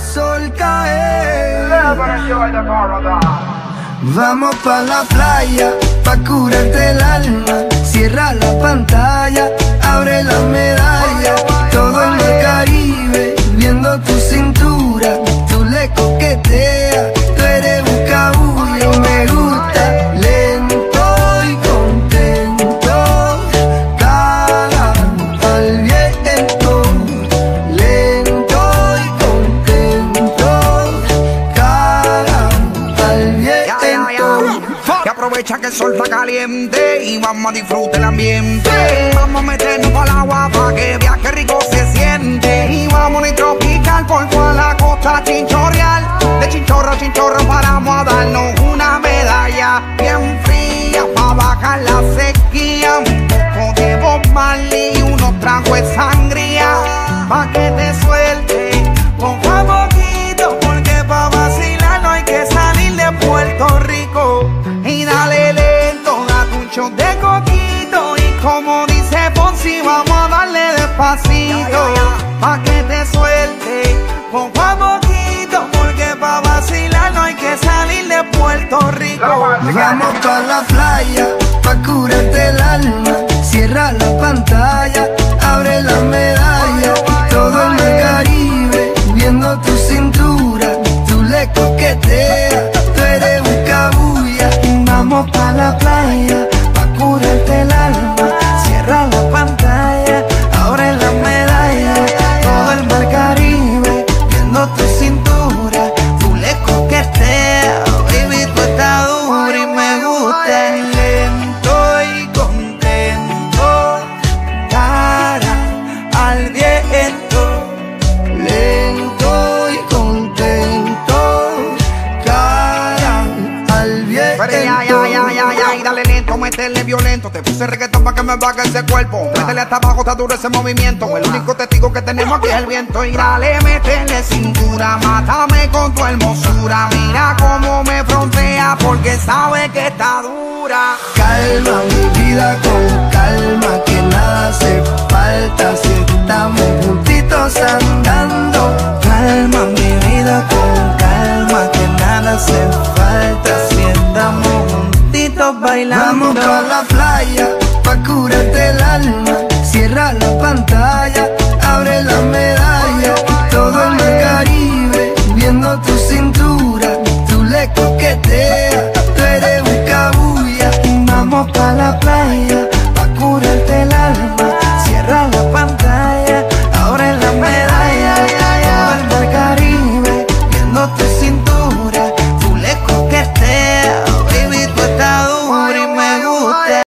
sol caer. Vamos pa' la playa, pa' curarte el alma. Cierra la pantalla, el sol está caliente y vamos a disfrutar el ambiente. Vamos a meternos al agua para que viaje rico se siente. Pa' que te suelte poco a poquito porque pa' vacilar no hay que salir de Puerto Rico. Vamos pa' la playa, pa' curarte el alma. Cierra la pantalla, abre la medalla. Todo en el Caribe, viendo tu cintura. Tú le coqueteas, tú eres buscabulla. Vamos pa' la playa, dale lento, métele violento. Te puse reggaetón para que me baje ese cuerpo. Métele hasta abajo, está duro ese movimiento. El único testigo que tenemos aquí es el viento. Y dale, métele cintura, mátame con tu hermosura. Mira cómo me frontea porque sabe que está dura. Calma mi vida con calma, que nada hace falta si estamos Vamos pa' la playa, pa' curarte el alma. Cierra la pantalla,